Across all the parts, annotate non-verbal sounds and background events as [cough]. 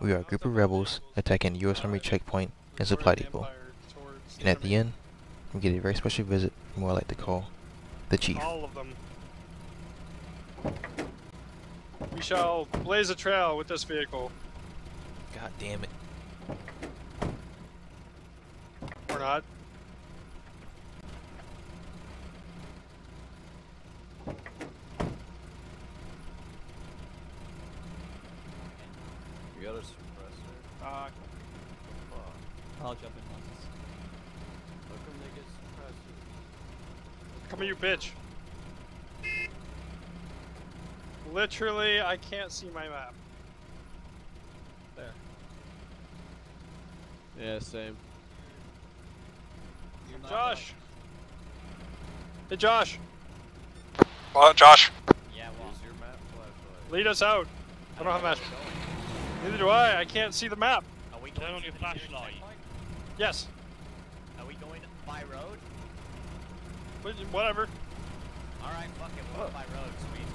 We are a group of rebels attacking the U.S. Army checkpoint and supply depot. And at the end, we get a very special visit from what I like to call the Chief. All of them. We shall blaze a trail with this vehicle. God damn it. Or not. You got a suppressor? Uh, Fuck. I'll jump in once. How come they get suppressors? come here, you bitch. Literally, I can't see my map. There. Yeah, same. You're Josh! Hey, Josh! Well, Josh, Yeah, well. Your map flashlight. Lead us out. I don't have a map. Neither do I. I can't see the map. Are we Turn going on your flashlight. Yes. Are we going by road? But Whatever. Alright, fuck it, we're going by road, so we need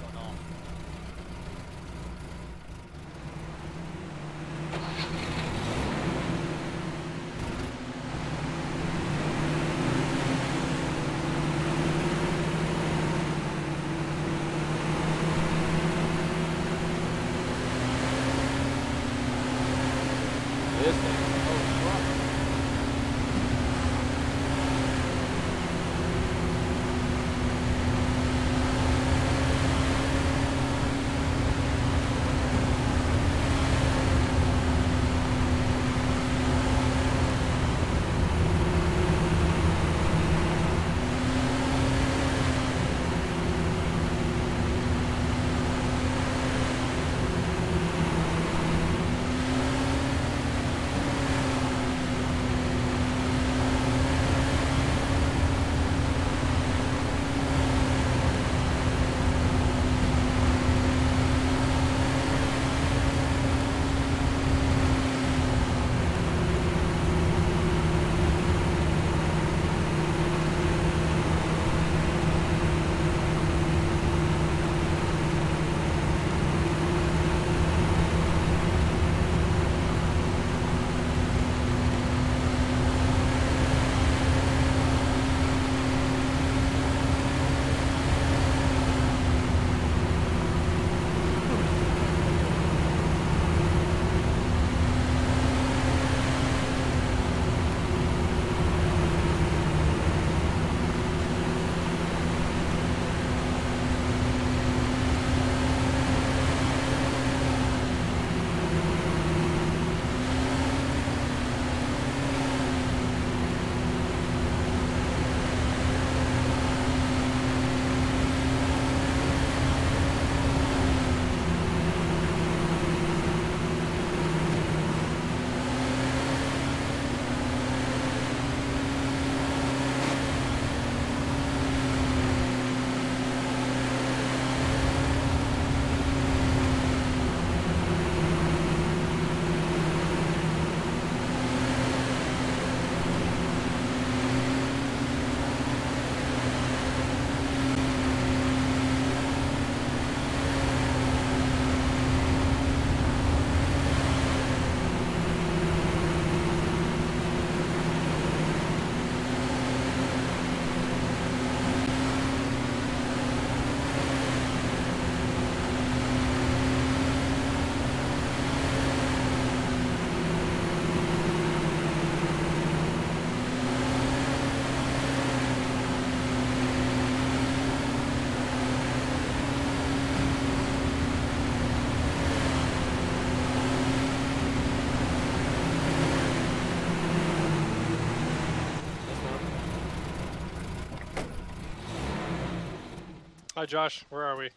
Hi, Josh. Where are we?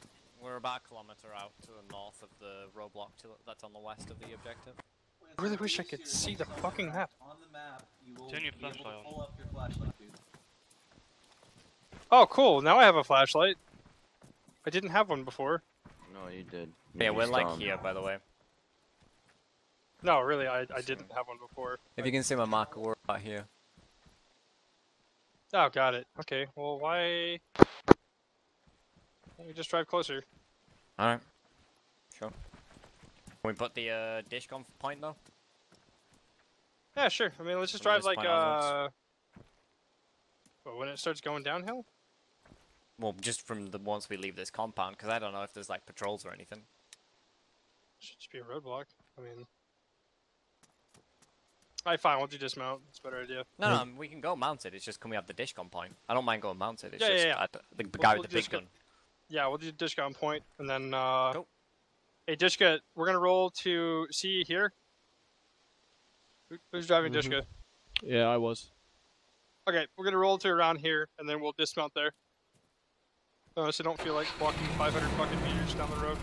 We're about a kilometer out to the north of the roadblock to, that's on the west of the objective. I really wish I could see the fucking map. On the map, you will Turn your be able to flashlight pull up your flashlight, dude. Oh, cool. Now I have a flashlight. I didn't have one before. No, you did. Yeah, You we're like stomped. here, um, by the way. No, really, I, I didn't have one before. If you can see my marker, we're about here. Oh, got it. Okay, well, why... Let me just drive closer. Alright. Sure. Can we put the uh, dish on point though? Yeah, sure. I mean, let's just From drive like point uh. onwards. When it starts going downhill. Well, just from the once we leave this compound, because I don't know if there's like patrols or anything. Should just be a roadblock. I mean. Alright, fine. We'll do dismount. It's a better idea. No, no, we can go mounted. It's just can we have the dish gun point? I don't mind going mounted. It's Yeah, yeah, just yeah. I d- the, the We'll- guy we'll with the big just go- gun. Yeah, we'll do Dishka on point, and then uh. Cool. Hey, Dishka, we're gonna roll to see here. Who- Who's driving Mhm. Dishka? Yeah, I was. Okay, we're gonna roll to around here, and then we'll dismount there. Uh, so don't feel like walking 500 fucking meters down the road.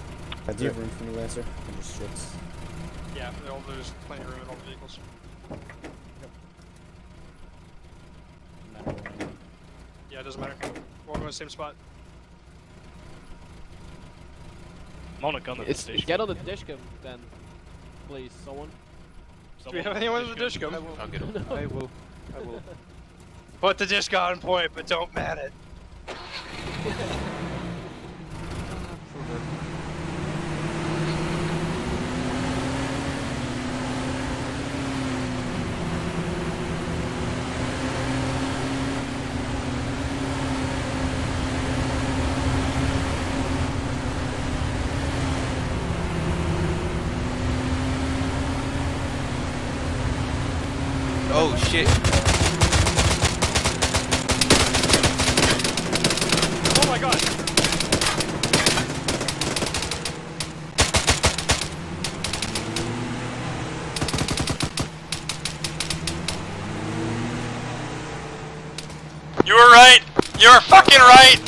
I Do you have room for me, Lancer? I'm just shits. Yeah, there'll- there's plenty of room in all the vehicles. Yeah, it doesn't matter. We're all going to the same spot. I'm on a gun at It's the station. get on the dish gun then, please, someone. Do we have anyone with a dish gun? I'll get [laughs] him. I will. I will. [laughs] Put the disc on point, but don't man it. [laughs] Oh shit! Oh my god! You were right. You're fucking right.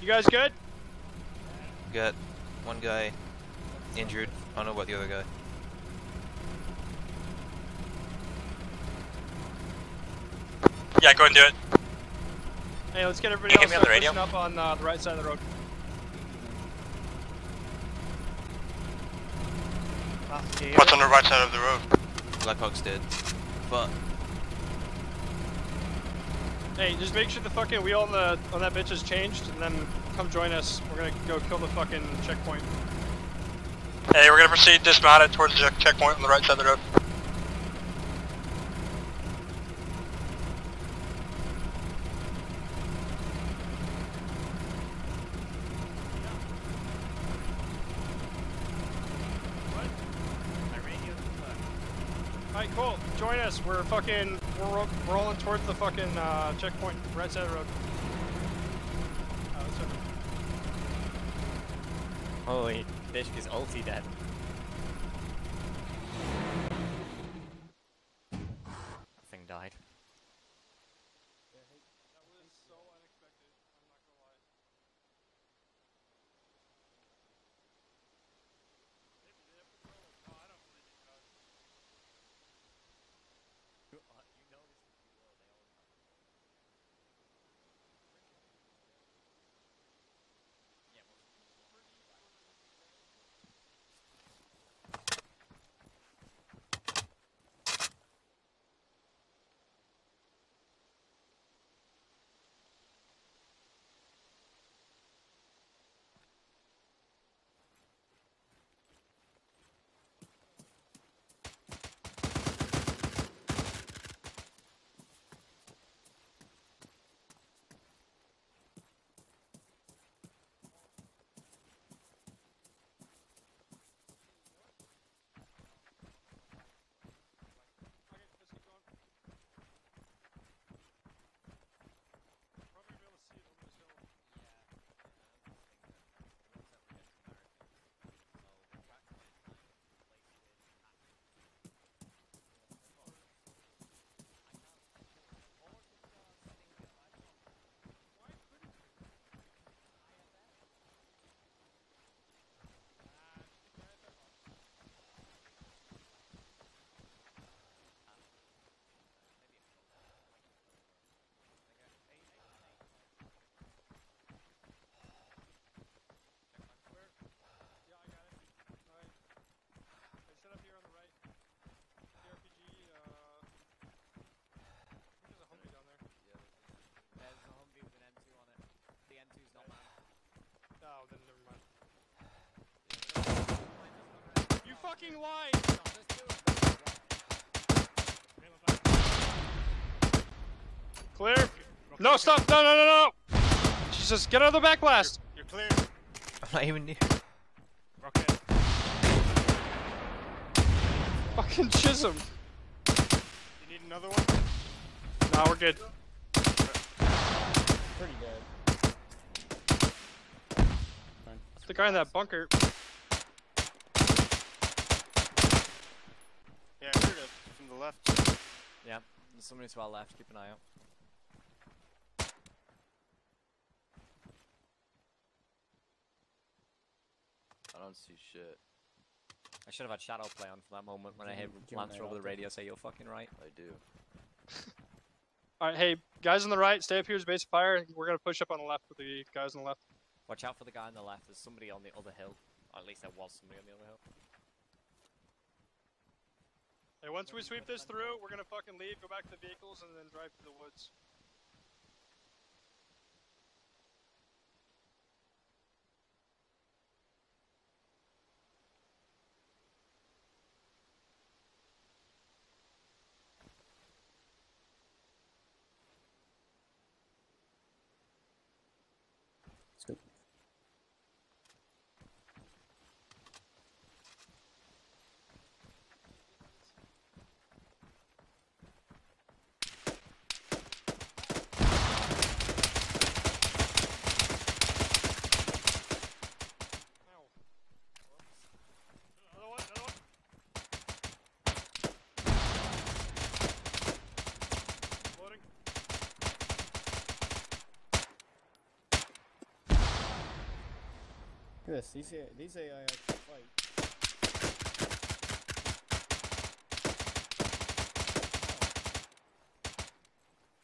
You guys good? Got one guy injured. I don't know about the other guy. Yeah, go ahead and do it. Hey, let's get everybody Can else get on the uh, radio? up on uh, the right side of the road. What's on the right side of the road? Blackhawk's dead. But Hey, just make sure the fucking wheel on the on that bitch is changed, and then come join us. We're gonna go kill the fucking checkpoint. Hey, we're gonna proceed dismounted towards the checkpoint on the right side of the road. My radio's Alright, cool. Join us. We're fucking we're ro- rolling towards the fucking uh, checkpoint, right side of the road. Uh, let's have- Holy, ulti dead. Fucking line! Clear. No, stop! No, no, no, no! Jesus, get out of the back blast! You're clear. I'm not even near. Rocket. Fucking chisholm. You need another one? Nah, we're good. Pretty dead. The guy in that bunker. Yeah, I heard it from the left. Yeah, there's somebody to our left. Keep an eye out. I don't see shit. I should have had shadow play on for that moment when I heard Give him Lancer over the radio say you're fucking right. I do. [laughs] Alright, hey, guys on the right, stay up here as base of fire. We're gonna push up on the left with the guys on the left. Watch out for the guy on the left. There's somebody on the other hill. Or at least there was somebody on the other hill. Hey, once we sweep this through, we're gonna fucking leave, go back to the vehicles, and then drive to the woods. Let's go. Ow. Another one, another one. Loading. Look at this. These AI, these AI actually fight.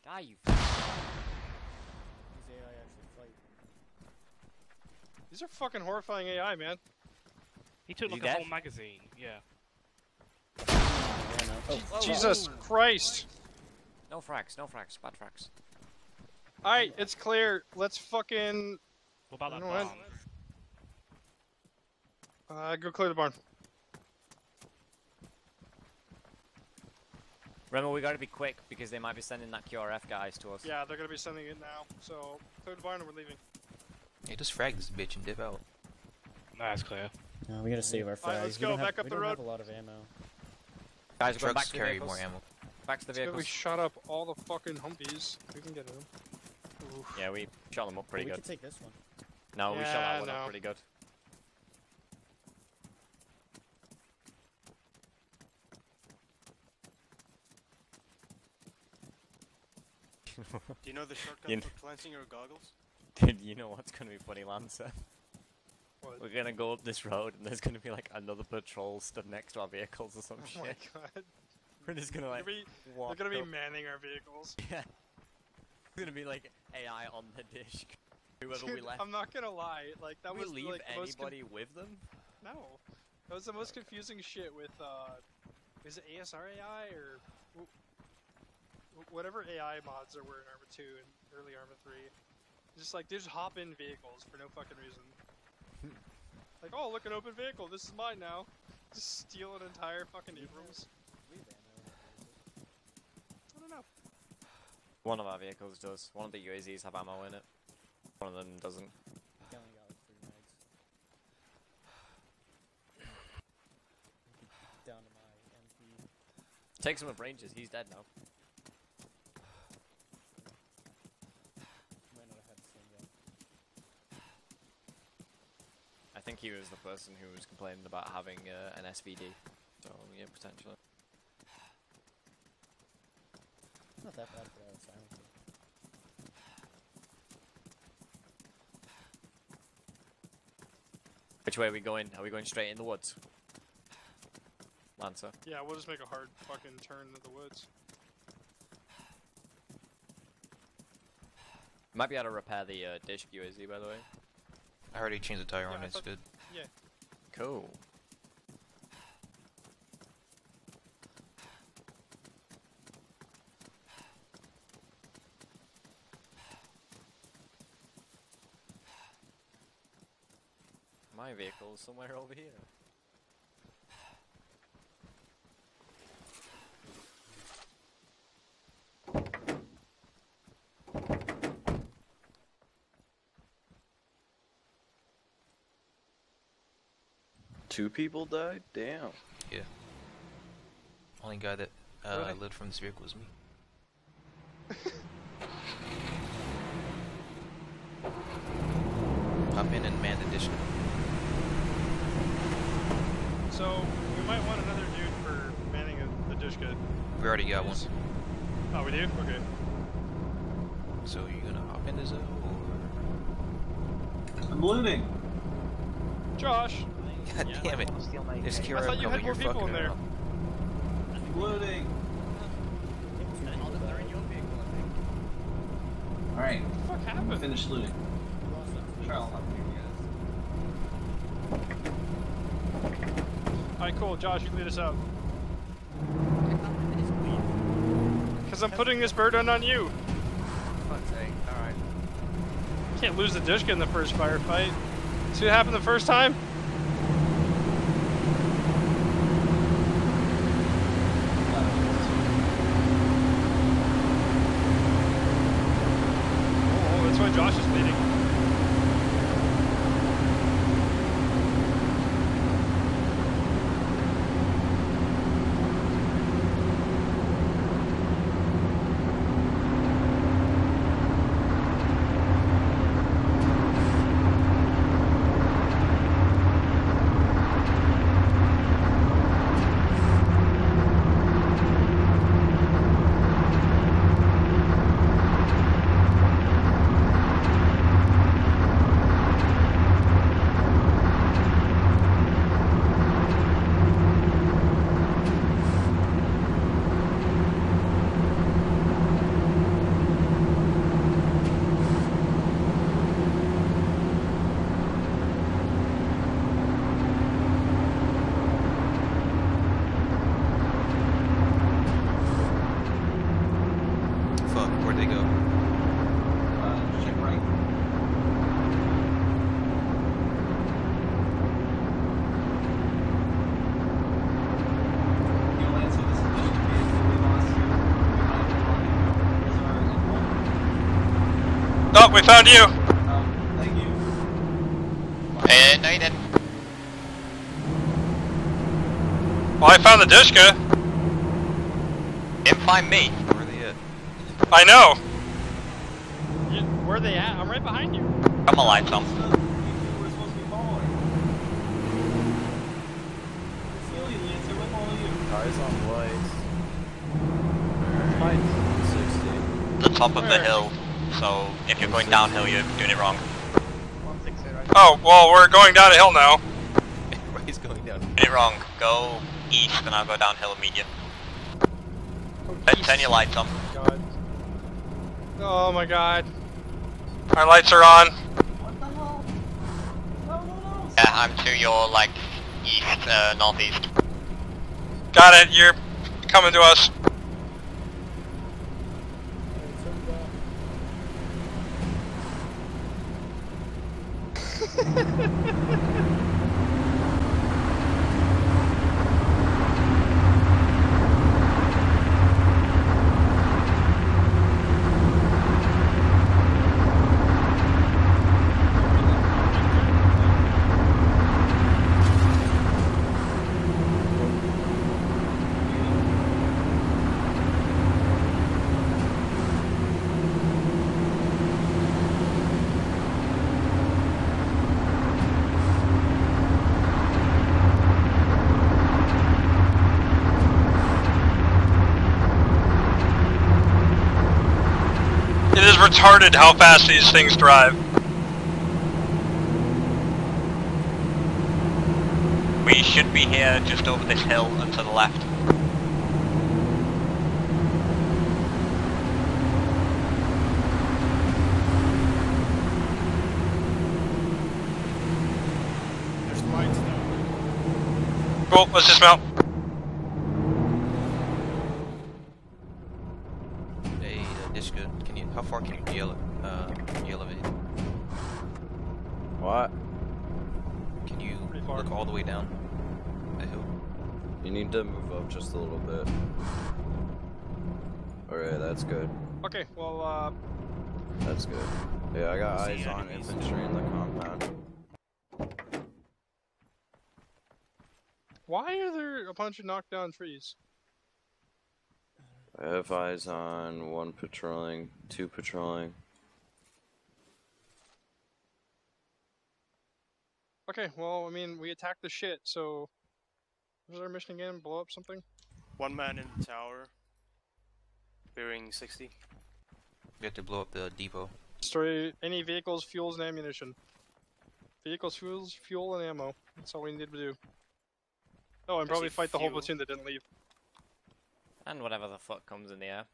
Die, you. These AI actually fight. These are fucking horrifying AI, man. He took You like dead? a whole magazine. Yeah. Yeah, no. Oh, Jesus whoa. Christ. No frags, no frags, bad frags. Alright, it's clear. Let's fucking What about that You know bomb? Uh, go clear the barn. Remember, we gotta be quick because they might be sending that QRF guys to us. Yeah, they're gonna be sending it now. So clear the barn and we're leaving. Hey, just frag this bitch and dip out. Nah, it's clear. No, we gotta save our Alright, frags. let's go, don't have- back up we the don't have road. a lot of ammo. Guys, we're going back to carry vehicles. more ammo. Back to the It's good we shot up all the fucking Humvees. We can get them. Oof. Yeah, we shot them up pretty we good. could take this one. No, we shot Yeah, that one no. up pretty good. Do you know the shortcut You- for cleansing your goggles? [laughs] Dude, you know what's gonna be funny, Lancer? What? We're gonna go up this road and there's gonna be like another patrol stood next to our vehicles or some Oh my god. [laughs] We're just gonna like be, they're gonna be manning our vehicles. [laughs] Yeah. It's gonna be like AI on the dish. Whoever we Dude, left. I'm not gonna lie. Like that we was leave like anybody with them? No, that was the most confusing shit with uh, is it ASR AI or whatever AI mods there were in Arma 2 and early Arma 3. Just like they just hop in vehicles for no fucking reason. [laughs] like, oh look, an open vehicle. This is mine now. Just steal an entire fucking Abrams. We have ammo. I don't know. One of our vehicles does. One of the UAZs have ammo in it. One of them doesn't. I only got like. Down to my MP. Take some of Rangers, he's dead now. Might not have had the same gun. I think he was the person who was complaining about having uh, an SVD. So, yeah, potentially. Not that bad for our silencer. Which way are we going? Are we going straight in the woods? Lancer. Yeah, we'll just make a hard fucking turn to the woods. Might be able to repair the uh, dish UAZ, by the way. I already changed the tire Yeah, on I it. thought- Good. Yeah. Cool. My vehicle is somewhere over here. Two people died? Damn. Yeah. Only guy that uh, Really? lived from this vehicle was me. [laughs] Hop in and man the dish. So we might want another dude for manning a, the dish kit. We already got one. Oh, we do? Okay. So you gonna hop into Zoe or? I'm looting. Josh, God damn it! There's Kira I thought you over had here more people fucking in there. around. I'm looting. Alright, what the fuck I'm happened? finished looting. Charles, Alright, cool. Josh, you lead us out. Because I'm putting this burden on you. Fuck's sake. Alright. Can't lose the dish in the first firefight. See what happened the first time? Oh, that's why Josh is leading. Fuck, where'd they go? Uh, check right. You know, Lance, so this is just a vehicle we lost. We might have one. Is our info? Oh, we found you. Um, thank you. Eh, no you didn't. Well, I found the Dishka. Didn't find me. Where are they at? I know. You, where are they at? I'm right behind you. I'm a light some. It's the vehicle we're supposed to be following. I went follow you. Eyes on lights. 60. The top of the hill. So if you're going downhill, you're doing it wrong. Oh, well, we're going down a hill now. [laughs] Everybody's going down. Doing it wrong. Go east, and I'll go downhill immediate. Turn, turn your lights on. God. Oh my god. Our lights are on. What the hell? No, no, no. Yeah, I'm to your, like, east, uh, northeast. Got it, you're coming to us. It is [laughs] retarded how fast these things drive. We should be here just over this hill and to the left. There's lights now. Cool, let's dismount. You need to move up just a little bit. Alright, that's good. Okay, well, uh, That's good. Yeah, I got eyes on enemies. infantry in the compound. Why are there a bunch of knocked down trees? I have eyes on one patrolling, two patrolling. Okay, well, I mean, we attacked the shit, so. What was our mission again? Blow up something? One man in the tower. Bearing 60. We have to blow up the depot. Destroy any vehicles, fuels, and ammunition. Vehicles, fuels, fuel, and ammo. That's all we need to do. Oh, and I probably see fight the whole platoon that didn't leave. And whatever the fuck comes in the air.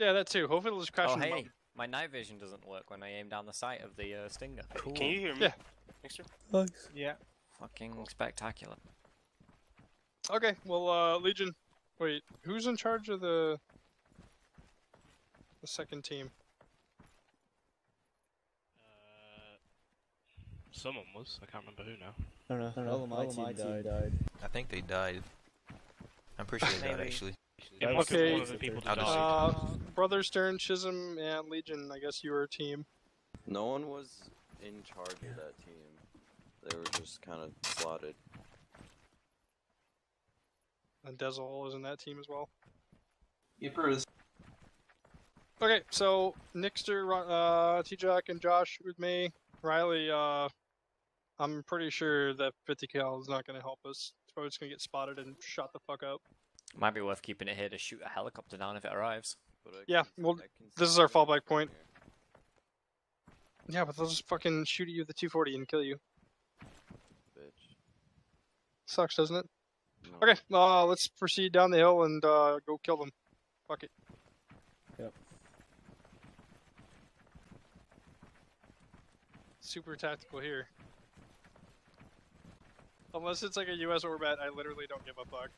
Yeah, that too. Hopefully it'll just crash Oh in the hey, mountain. my night vision doesn't work when I aim down the sight of the uh, stinger. Cool. Can you hear me? Yeah. Mixer? Yeah. Fucking spectacular. Okay, well, uh, Legion. Wait, who's in charge of the the second team? Uh, someone was. I can't remember who now. I don't know. I don't know. All of my, team, died. I think they died. I'm pretty sure they died actually. It I must was be Okay. one of the people I'll that just- died. Uh, Brother Stern, Chisholm, and Legion. I guess you were a team. No one was in charge of that team. They were just kind of slotted. And Dezel is in that team as well. Yippers. Okay, so Nixter, Ro- uh, T-Jack, and Josh with me. Riley, uh, I'm pretty sure that 50 cal is not going to help us. It's probably just going to get spotted and shot the fuck up. Might be worth keeping it here to shoot a helicopter down if it arrives. But Yeah, can- well, this is our fallback point. here. Yeah, but they'll just fucking shoot at you with the 240 and kill you. Bitch. Sucks, doesn't it? No. Okay, uh, let's proceed down the hill and uh, go kill them. Fuck it. Yep. Super tactical here. Unless it's like a US Orbat, I literally don't give a fuck.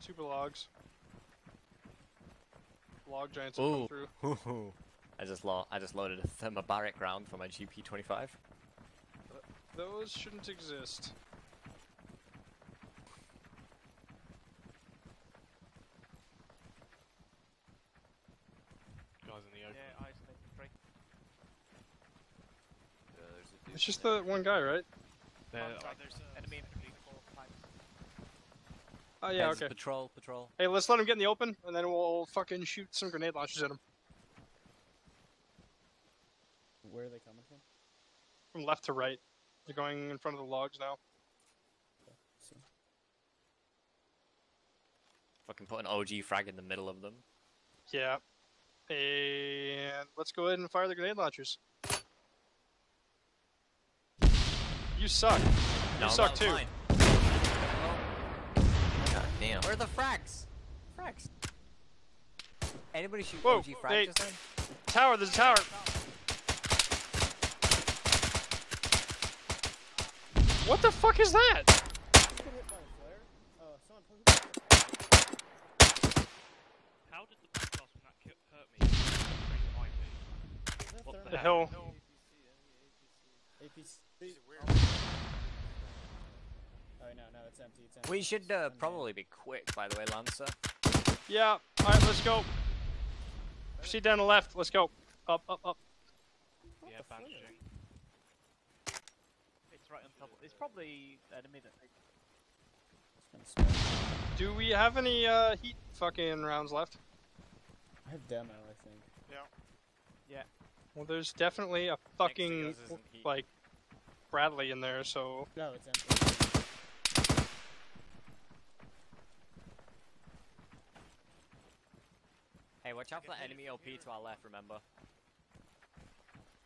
Super logs. Log giants have come through. [laughs] I just lo- I just loaded a thermobaric round for my GP25. Those shouldn't exist. Guys in the open. Yeah, I sniped three. Yeah, there's a dude It's just there. the one guy, right? They're- there's uh, enemy infantry four times. Oh yeah, okay. Patrol, patrol. Hey, let's let him get in the open, and then we'll fucking shoot some grenade launchers at him Where are they coming from? from left to right. They're going in front of the logs now. So, Fucking put an OG frag in the middle of them. Yeah. And let's go ahead and fire the grenade launchers. You suck. No, you suck too. mine. God damn. Where are the frags? Frags. Anybody shoot Whoa, OG frag hey. just then? Tower, there's a tower. What the fuck is that? Who's been hit by a flare? Uh, son, who got hit? How did the back blast from that ki- hurt me? Behind me. Is that What thermal? the hell? APC. Oh, no, no, it's empty. It's empty. We should uh, probably be quick, by the way, Lancer. Yeah. Alright, let's go. Proceed down the left. Let's go. Up, up, up. Yeah, the bandaging. It's right on top. It's probably enemy that It's. Do we have any uh, heat fucking rounds left? I have demo, I think. Yeah. Yeah. Well, there's definitely a fucking yours isn't heat. like Bradley in there, so No, it's empty. Hey, watch out for that enemy LP to our left, remember?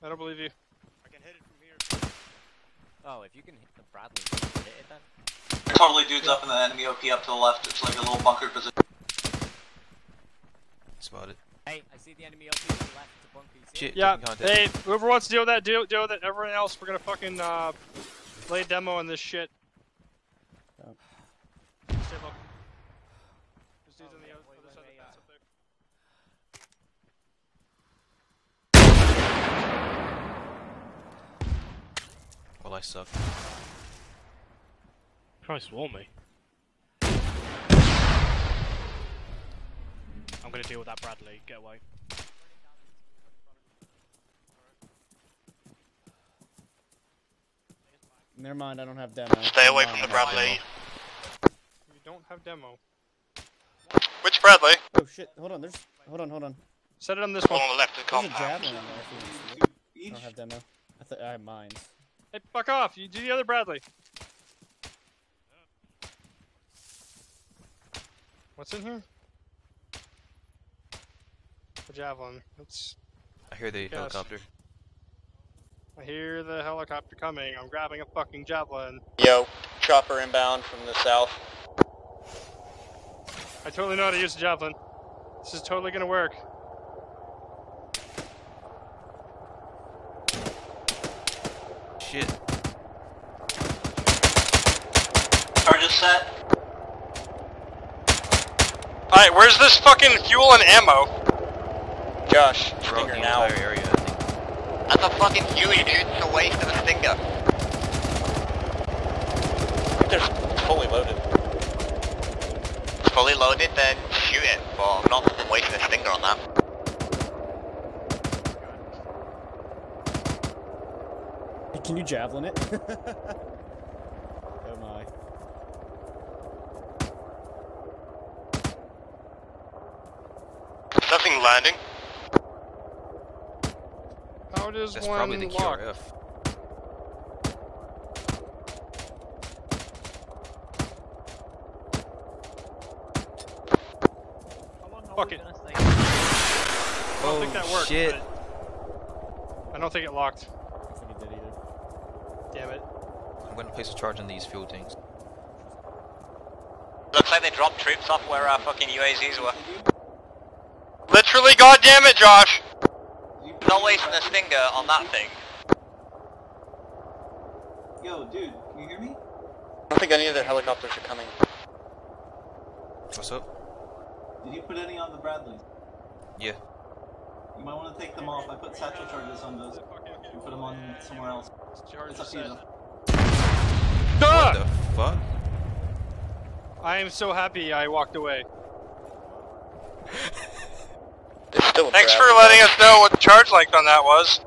I don't believe you. I can hit it from here. Oh, if you can hit the Bradley, you hit it then. Totally dudes up in the enemy OP up to the left. It's like a little bunkered position. Spotted. Hey, I see the enemy LP to the left. It's a bunker. You see it? Shit. Yeah. Hey, whoever wants to deal with that, deal, deal with it. Everyone else, we're gonna fucking uh, lay a demo on this shit. I suck. Probably swarm me. I'm gonna deal with that Bradley, get away. Never mind, I don't have demo. Stay away from the Bradley. You don't have demo. Which Bradley? Oh shit, hold on, there's... Hold on, hold on. Set it on this one. on the left of the compound. Javelin. I don't have demo. I, I have mines. Hey, fuck off! You do the other Bradley. What's in here? A javelin. That's. I hear the Yes. helicopter. I hear the helicopter coming. I'm grabbing a fucking javelin. Yo, chopper inbound from the south. I totally know how to use a javelin. This is totally gonna work. Shit. Charges set. Alright, where's this fucking fuel and ammo? Josh, Throughout stinger now. area, I think. That's a fucking Huey, dude. It's a waste of a stinger. They're fully loaded. Fully loaded, then shoot it. But I'm not wasting a finger on that. Can you javelin it? [laughs] landing. How does That's one probably the lock? QRF. Fuck it. I don't Oh think that worked. shit. I don't think it locked. I don't think it did either. Damn it. I'm going to place a charge on these fuel tanks. Looks like they dropped troops off where our fucking UAZs were. Literally, goddamn it, Josh! Not wasting a stinger on that thing. Yo, dude, can you hear me? I don't think any of their helicopters are coming. What's up? Did you put any on the Bradley? Yeah. You might want to take them off. I put satchel charges on those. You put them on somewhere else. It's up to you. What ah! the fuck? I am so happy I walked away. [laughs] Thanks for letting us know what the charge length on that was.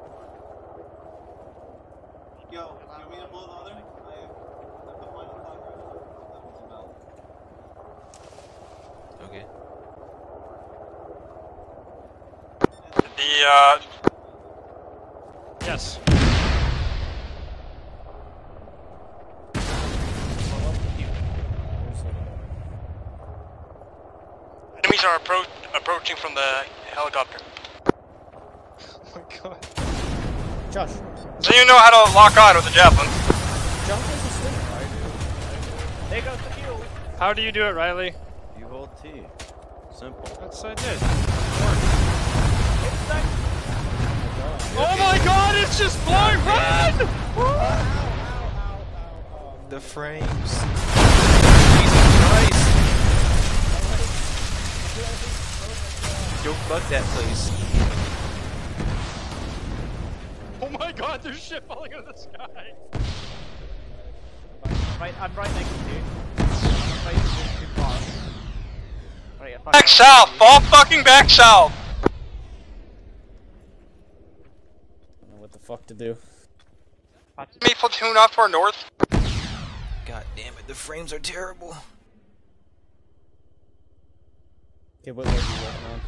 Yo, you want me to blow the other? I, I put mine on top right That was about. Okay. The, uh, Yes. enemies are appro- approaching from the helicopter. [laughs] Oh my god. Josh. So you know how to lock on with the javelin. Josh is asleep. There goes the fuel. How do you do it, Riley? You hold T. Simple. That's what I did. Oh my god, it's just flying red! The frames. Jesus Christ. Don't bug that place. Oh my god, there's shit falling out of the sky! Right, I'm right next to you. I'm right too far. Right, Back south! Fall fucking back south! I don't know what the fuck to do. Me platoon off to our north. God damn it, the frames are terrible. Okay, what leg are you working on?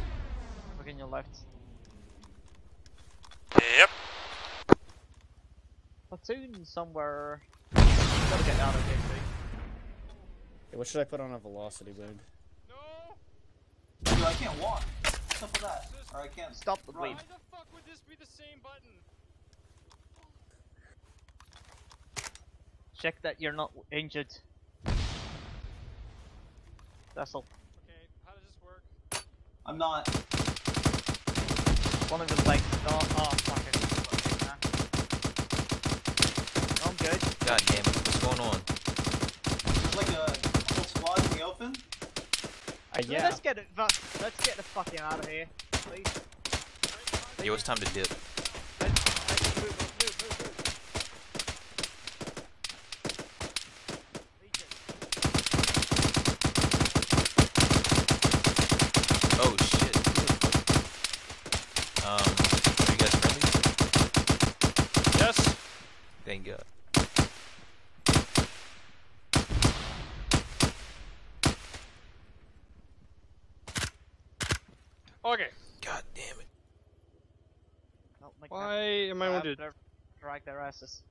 Look in your left. Yep. Platoon somewhere. Gotta get out of here, too. Okay, what should I put on a velocity wound? Yo, I can't walk. What's up with that? Or I can't. Stop the run. bleed. the fuck would this be the same button? Check that you're not injured. Vessel. Okay, how does this work? I'm not. One of the legs. Oh, oh fuck it. I'm good. God damn it, what's going on? There's like a whole squad in the open. Uh, yeah. Let's get it. but Let's get the fucking out of here, please. Yo, it's time to dip. Um, are you guys friendly? Yes. Thank God. Okay. God damn it. Like Why that. am I wounded? Drag their asses.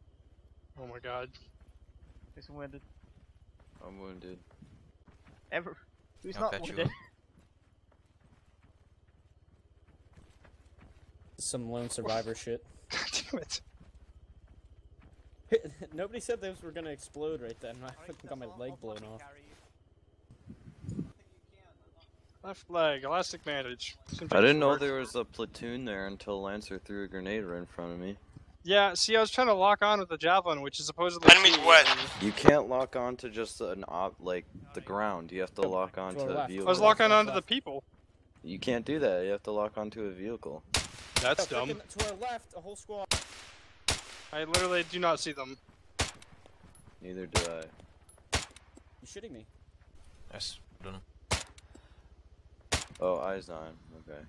Oh my god. Who's wounded? I'm wounded. Ever? Who's I'll not wounded? Some lone survivor [laughs] shit. Damn it. [laughs] Nobody said those were gonna explode right then. I fucking got my leg blown off. Left leg, elastic bandage. I didn't know there was a platoon there until Lancer threw a grenade right in front of me. Yeah, see, I was trying to lock on with the javelin, which is supposedly. Enemies key, west. You can't lock on to just an op like the ground. You have to lock on to a vehicle. I was locking onto the people. You can't do that. You have to lock onto a vehicle. That's Oh, dumb. To our left, a whole squad. I literally do not see them. Neither do I. You shitting me? That's don't know. Oh, eyes on. Okay.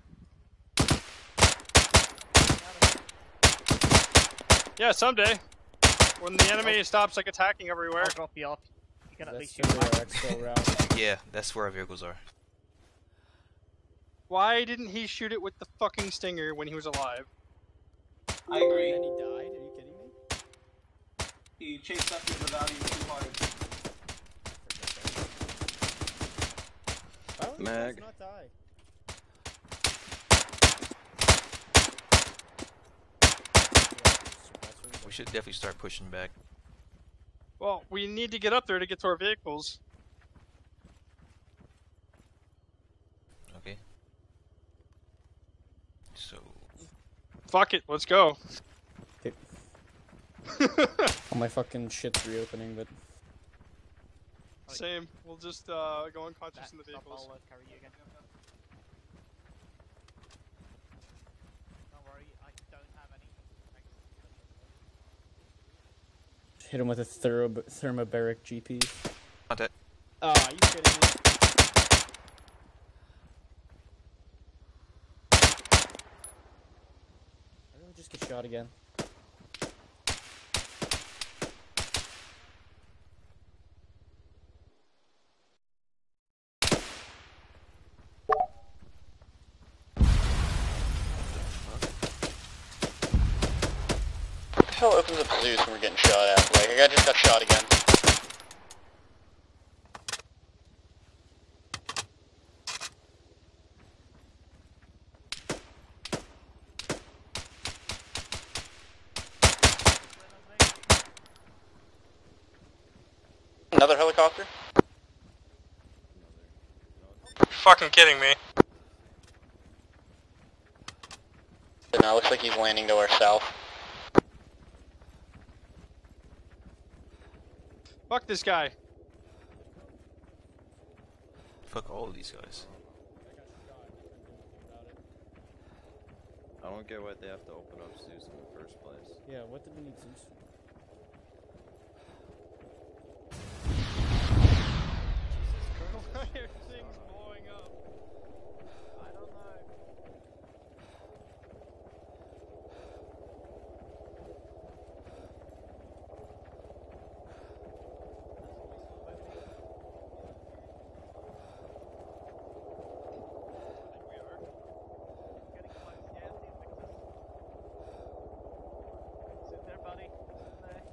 Yeah, someday. When the enemy oh. stops like attacking everywhere. I'll drop you off. You can at least shoot figure back. our exfil [laughs] route. Yeah, that's where our vehicles are. Why didn't he shoot it with the fucking stinger when he was alive? I agree. And then he died? Are you kidding me? He chased after the value too hard. Oh, Why would Mag. not die? We should definitely start pushing back. Well, we need to get up there to get to our vehicles. Okay. So Fuck it, let's go. Okay. [laughs] All my fucking shit's reopening, but Same. We'll just uh, go unconscious Back, in the stop, vehicles. I'll, uh, carry you again. Don't worry, I don't have any. hit him with a thorough thermobaric GP. contact. Ah, you kidding me? I shot again. The hell opens up Zeus when we're getting shot at? Like, I just got shot again. Another helicopter? Fucking kidding me. No, looks like he's landing to our south. Fuck this guy. Fuck all of these guys. I don't get why they have to open up Zeus in the first place. Yeah, what did we need Zeus? Everything's blowing up. I don't know. Getting close, yeah, see Victor. Sit there, buddy. Sit there.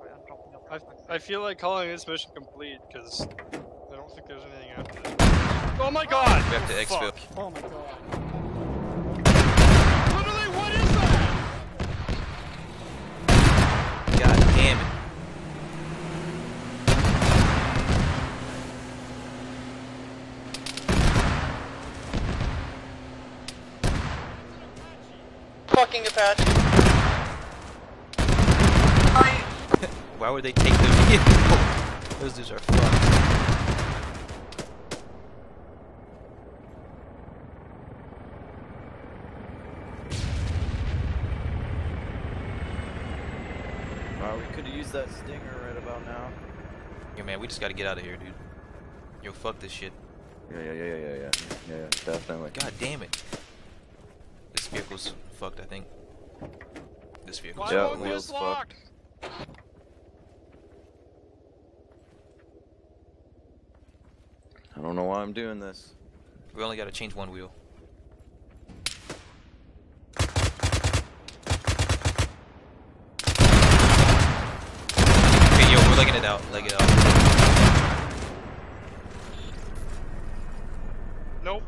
Right, I'm dropping off. I, I feel like calling this mission complete because I don't think there's anything after this. Oh my god! We have to exfil. Oh my god. Literally, what is that? God damn it. Fucking Apache. Why would they take the vehicle? Those dudes are fucked. Wow, we could have used that stinger right about now. Yeah, man, we just gotta get out of here, dude. Yo, fuck this shit. Yeah, yeah, yeah, yeah, yeah, yeah, yeah, yeah, definitely. God damn it. This vehicle's fucked, I think. This vehicle. Yeah, won't wheels this I don't know why I'm doing this. We only gotta change one wheel. Okay, yo, we're legging it out. Leg it out. Nope.